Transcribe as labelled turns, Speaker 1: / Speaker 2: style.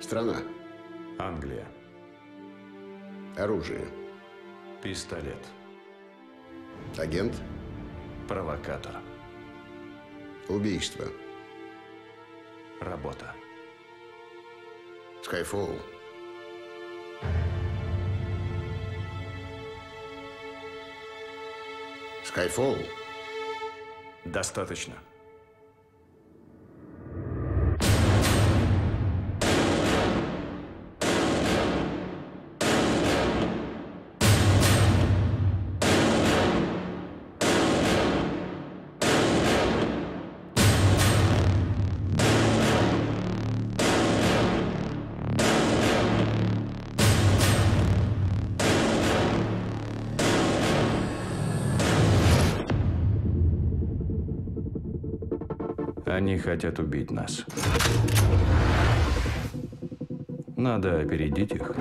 Speaker 1: Страна.
Speaker 2: Англия.
Speaker 1: Оружие.
Speaker 2: Пистолет.
Speaker 1: Агент.
Speaker 2: Провокатор.
Speaker 1: Убийство.
Speaker 2: Работа.
Speaker 1: Skyfall. Skyfall.
Speaker 2: Достаточно. Они хотят убить нас. Надо опередить их.